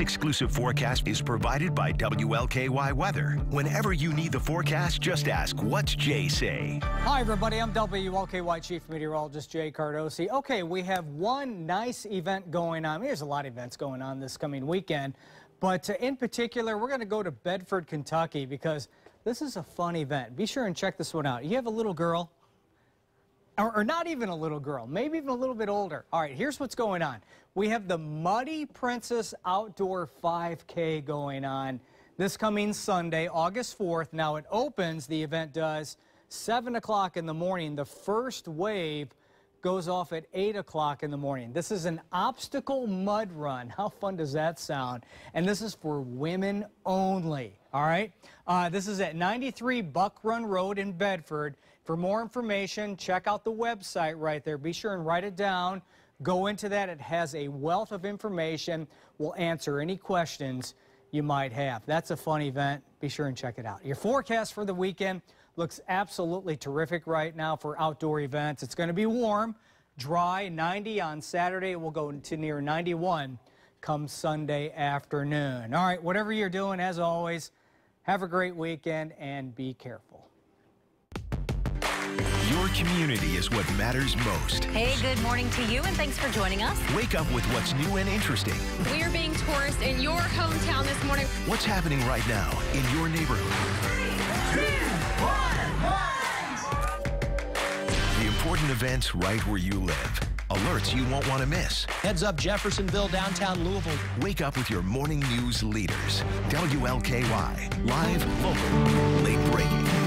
exclusive forecast is provided by WLKY Weather. Whenever you need the forecast, just ask, What's Jay say? Hi, everybody. I'm WLKY Chief Meteorologist Jay Cardosi. Okay, we have one nice event going on. There's a lot of events going on this coming weekend, but uh, in particular, we're going to go to Bedford, Kentucky because this is a fun event. Be sure and check this one out. You have a little girl, or, or, not even a little girl, maybe even a little bit older. All right, here's what's going on. We have the Muddy Princess Outdoor 5K going on this coming Sunday, August 4th. Now it opens, the event does, 7 o'clock in the morning. The first wave goes off at 8 o'clock in the morning. This is an obstacle mud run. How fun does that sound? And this is for women only, all right? Uh, this is at 93 Buck Run Road in Bedford. For more information, check out the website right there. Be sure and write it down. Go into that. It has a wealth of information. We'll answer any questions you might have. That's a fun event. Be sure and check it out. Your forecast for the weekend looks absolutely terrific right now for outdoor events. It's going to be warm, dry, 90 on Saturday. It will go to near 91 come Sunday afternoon. All right, whatever you're doing, as always, have a great weekend and be careful. Your community is what matters most. Hey, good morning to you, and thanks for joining us. Wake up with what's new and interesting. We are being tourists in your hometown this morning. What's happening right now in your neighborhood? Three, two, one, one. The important events right where you live. Alerts you won't want to miss. Heads up Jeffersonville, downtown Louisville. Wake up with your morning news leaders. WLKY. Live, local, late breaking.